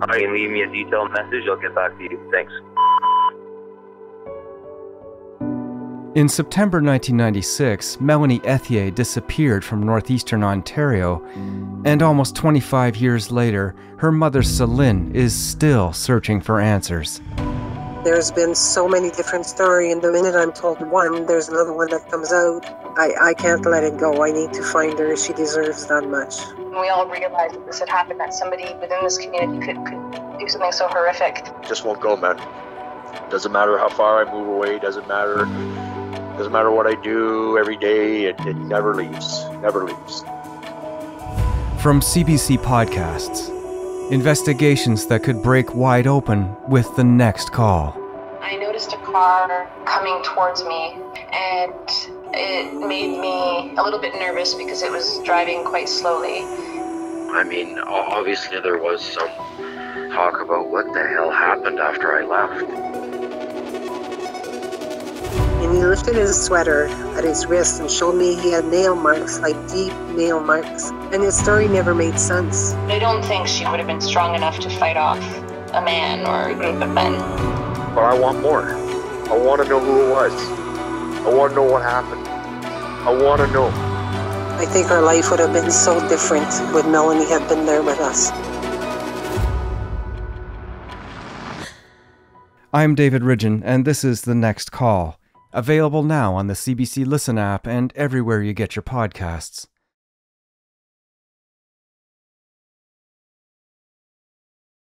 All right, leave me a detailed message. I'll get back to you. Thanks. In September 1996, Melanie Ethier disappeared from northeastern Ontario, and almost 25 years later, her mother Celine is still searching for answers. There's been so many different stories, and the minute I'm told one, there's another one that comes out. I, I can't let it go. I need to find her. She deserves that much. We all realized that this had happened, that somebody within this community could, could do something so horrific. Just won't go, man. Doesn't matter how far I move away, doesn't matter doesn't matter what I do every day, it, it never leaves. Never leaves. From CBC Podcasts Investigations that could break wide open with the next call. I noticed a car coming towards me, and it made me a little bit nervous because it was driving quite slowly. I mean, obviously, there was some talk about what the hell happened after I left and he lifted his sweater at his wrist and showed me he had nail marks, like deep nail marks. And his story never made sense. I don't think she would have been strong enough to fight off a man or a group of men. But I want more. I want to know who it was. I want to know what happened. I want to know. I think our life would have been so different would Melanie have been there with us. I'm David Ridgen, and this is The Next Call. Available now on the CBC Listen app and everywhere you get your podcasts.